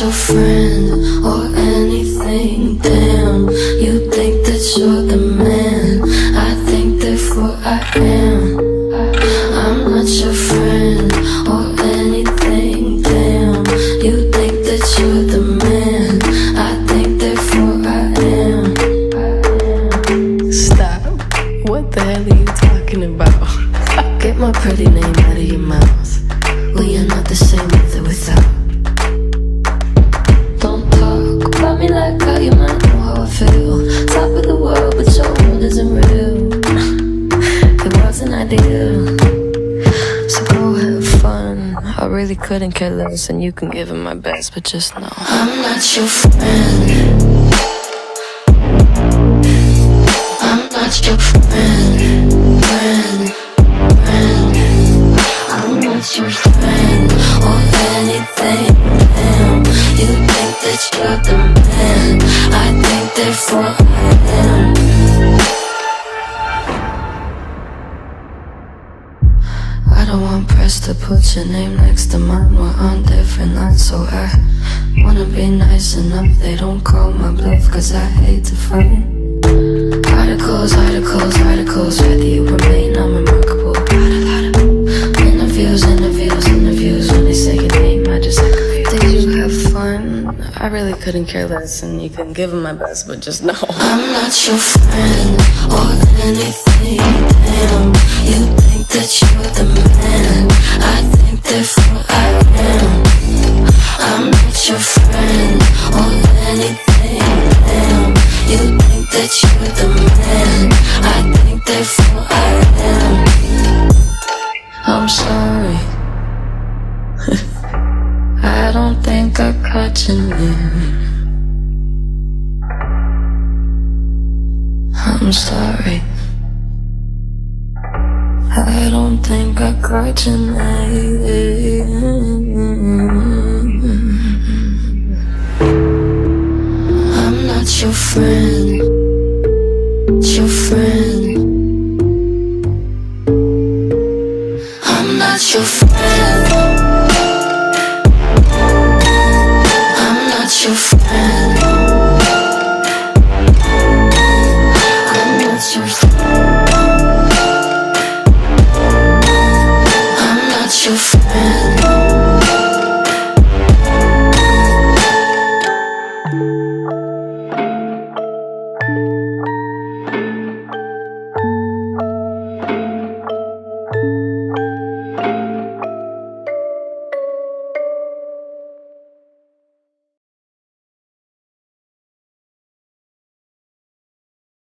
your friend or anything. Damn, you think that you're the man. I think therefore I am. I'm not your friend or anything. Damn, you think that you're the man. I think therefore I am. Stop. What the hell are you talking about? Get my pretty name out of your mouth. We are not the same with or without. Really couldn't care less, and you can give him my best, but just know I'm not your friend. I'm not your friend. Friend. I'm not your friend or anything. Damn, you think that you're the man. I think therefore I am. Don't want press to put your name next to mine. We're on different lines, so I wanna be nice enough. They don't call my bluff, cause I hate to fight. Articles, articles, articles, whether you remain unremarkable. Got a lot of interviews, interviews, interviews. When they say your name, I just. Did you have fun? I really couldn't care less, and you can give them my best, but just know I'm not your friend or anything. Damn, you think that you're friend or anything. Damn, you think that you're the man. I think therefore I am. I'm sorry. I don't think I caught your name. I'm sorry. I don't think I caught your name. It's your friend. It's your friend. I'm not your friend.